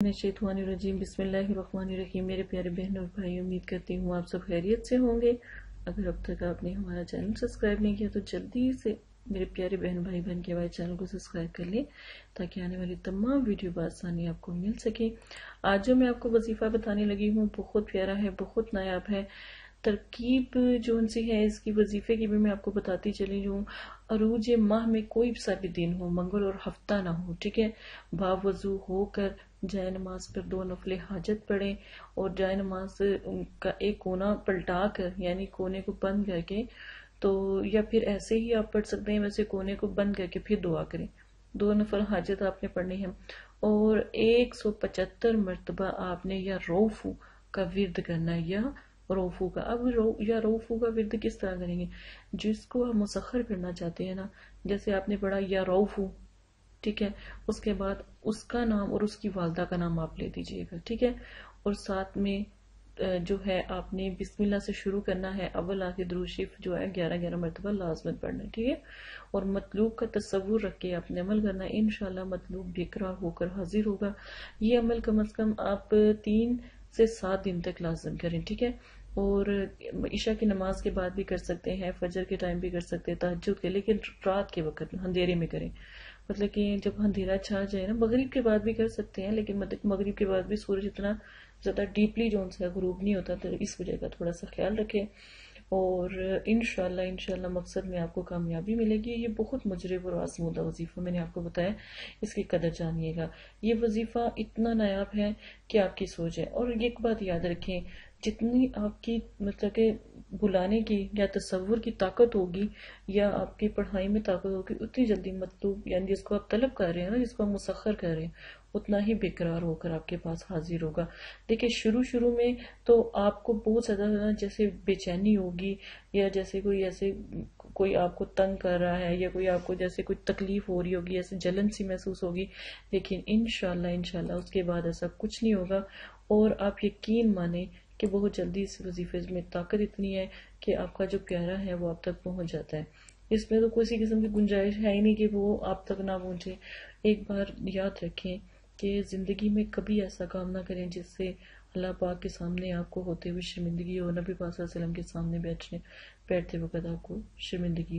रजीम, बिस्मिल्लाहिर्रहमानिर्रहीम। मेरे प्यारे बहन और भाई उम्मीद करती हूँ आप सब खैरियत से होंगे। अगर अब तक आपने हमारा चैनल सब्सक्राइब नहीं किया तो जल्दी से मेरे प्यारे बहन भाई बहन के भाई चैनल को सब्सक्राइब कर लें, ताकि आने वाली तमाम वीडियो आसानी आपको मिल सके। आज जो मैं आपको वजीफ़ा बताने लगी हूँ। बहुत प्यारा है, बहुत नायाब है। तरकीब जो उनसी है, इसकी वजीफे की भी मैं आपको बताती चली हूँ। अरूज माह में कोई सा भी दिन हो, मंगल और हफ़्ता ना हो, ठीक है? भाव वज़ू होकर जाय नमाज़ पर दो नफले हाजत पढ़े और जाय नमाज़ का एक कोना पलटा कर यानी कोने को बंद करके तो या फिर ऐसे ही आप पढ़ सकते हैं, वैसे कोने को बंद करके फिर दुआ करें। दो नफल हाजत आपने पढ़नी है। और एक सौ पचहत्तर मरतबा आपने या रोफू का विरद करना या रोफू का। अब रो, या रोफू का विरद किस तरह करेंगे? जिसको हम मुसखर करना चाहते हैं ना, जैसे आपने पढ़ा, या रोफू। ठीक है? उसके बाद उसका नाम और उसकी वालदा का नाम आप ले दीजिएगा, ठीक है? और साथ में जो है आपने बिस्मिल्लाह से शुरू करना है, अव्वल आके द्रूशिफ जो है ग्यारह ग्यारह मरतबा लाजमत पढ़ना है ठीक है? और मतलूब का तस्वुर रख के आपने अमल करना है इनशाला मतलूब बेकरार होकर हाजिर होगा। ये अमल कम अज कम आप तीन से सात दिन तक लाजम करें, ठीक है? और ईशा की नमाज़ के बाद भी कर सकते हैं, फजर के टाइम भी कर सकते हैं तहजद के, लेकिन रात के वक्त, अंधेरे में करें। मतलब कि जब अंधेरा छा जाए ना, मगरिब के बाद भी कर सकते हैं, लेकिन मगरिब के बाद भी सूरज इतना ज़्यादा डीपली जो उनसे गुरूब नहीं होता तो इस वजह का थोड़ा सा ख्याल रखें। और इनशाला इनशाला मकसद में आपको कामयाबी मिलेगी। ये बहुत मुजरब और आजमूदा वजीफ़ा मैंने आपको बताया, इसकी कदर जानिएगा। ये वजीफ़ा इतना नायाब है कि आपकी सोच है। और एक बात याद रखें जितनी आपकी मतलब के बुलाने की या तस्वुर की ताकत होगी या आपकी पढ़ाई में ताकत होगी, उतनी जल्दी मतलब यानी जिसको आप तलब कर रहे हैं ना, जिसको आप मुसखर कर रहे हैं, उतना ही बेकरार होकर आपके पास हाजिर होगा। देखिए शुरू शुरू में तो आपको बहुत ज़्यादा जैसे बेचैनी होगी या जैसे कोई ऐसे, कोई आपको तंग कर रहा है या कोई आपको जैसे कोई तकलीफ़ हो रही होगी, ऐसे जलन सी महसूस होगी, लेकिन इनशाला इनशाला उसके बाद ऐसा कुछ नहीं होगा। और आप यकीन माने कि बहुत जल्दी इस वजीफे में ताकत इतनी है कि आपका जो प्यारा है वो आप तक पहुँच जाता है। इसमें तो किसी किस्म की गुंजाइश है ही नहीं कि वो आप तक ना पहुँचे। एक बार याद रखें कि ज़िंदगी में कभी ऐसा काम ना करें जिससे अल्लाह पाक के सामने आपको होते हुए शर्मिंदगी हो नबी पाक के सामने बैठने, बैठते वक्त आपको शर्मिंदगी